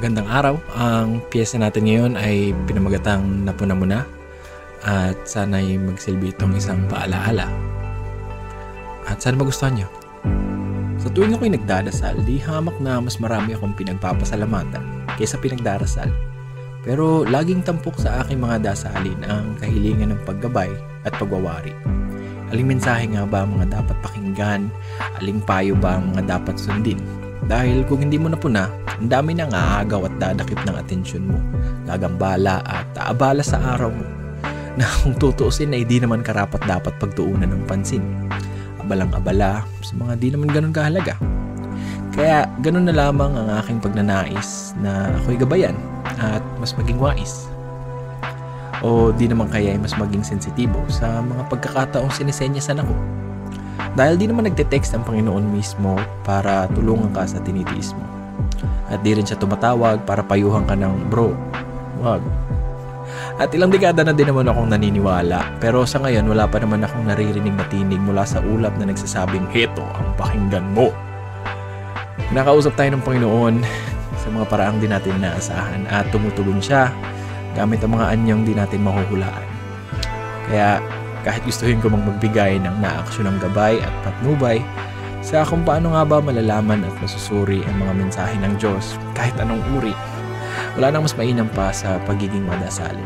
Gandang araw. Ang piyesa natin ngayon ay pinamagatang Napuna Muna at sana'y magsilbi itong isang paalaala. At sana magustuhan nyo. Sa tuwing ako'y nagdadasal, di hamak na mas marami akong pinagpapasalamatan kaysa pinagdarasal. Pero laging tampok sa aking mga dasalin ang kahilingan ng paggabay at pagwawari. Aling mensahe nga ba ang mga dapat pakinggan? Aling payo ba ang mga dapat sundin? Dahil kung hindi mo na puna, ang dami nang aagaw at dadakip ng atensyon mo, gagambala at aabala sa araw mo, na kung tutuusin ay di naman karapat dapat pagtuunan ng pansin. Abalang-abala sa mga di naman ganun kahalaga. Kaya ganun na lamang ang aking pagnanais na ako'y gabayan at mas maging wais. O di naman kaya ay mas maging sensitibo sa mga pagkakataong sinisenyasan ako. Dahil di naman nagte-text ang Panginoon mismo para tulungan ka sa tinitiis mo. At di rin siya tumatawag para payuhan ka ng bro. Wag. At ilang dekada na din naman akong naniniwala pero sa ngayon wala pa naman akong naririnig na tinig mula sa ulap na nagsasabing heto ang pakinggan mo. Nakausap tayo ng Panginoon sa mga paraang di natin inaasahan at tumutugon siya gamit ang mga anyang di natin mahuhulaan. Kaya kahit gustuhin ko mang magbigay ng naaksyon ng gabay at patnubay, sa kung paano nga ba malalaman at masusuri ang mga mensahe ng Diyos kahit anong uri. Wala nang mas mainam pa sa pagiging madasalin.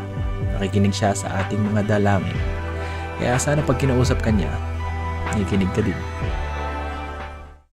Nakikinig siya sa ating mga dalangin. Kaya sana pag kinausap ka niya, nakikinig ka din.